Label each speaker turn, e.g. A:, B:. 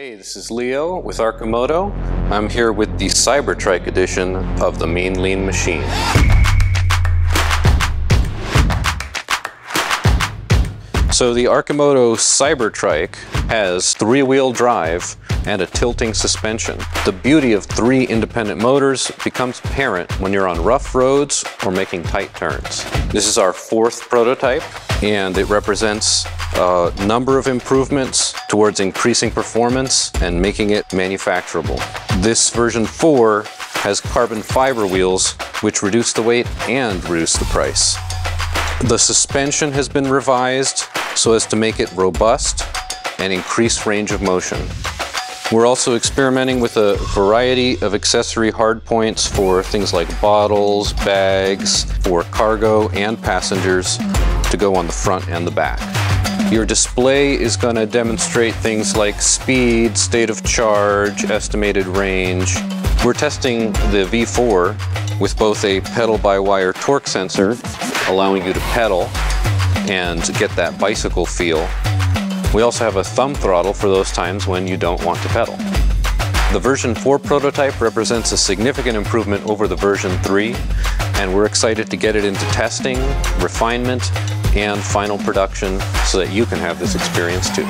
A: Hey, this is Leo with Arcimoto. I'm here with the Cybertrike edition of the Mean Lean Machine. So the Arcimoto Cybertrike has three-wheel drive and a tilting suspension. The beauty of three independent motors becomes apparent when you're on rough roads or making tight turns. This is our fourth prototype and it represents a number of improvements towards increasing performance and making it manufacturable. This version 4 has carbon fiber wheels which reduce the weight and reduce the price. The suspension has been revised so as to make it robust and increase range of motion. We're also experimenting with a variety of accessory hardpoints for things like bottles, bags, for cargo and passengers to go on the front and the back. Your display is going to demonstrate things like speed, state of charge, estimated range. We're testing the V4 with both a pedal-by-wire torque sensor, allowing you to pedal and get that bicycle feel. We also have a thumb throttle for those times when you don't want to pedal. The version 4 prototype represents a significant improvement over the version 3, and we're excited to get it into testing, refinement, and final production so that you can have this experience too.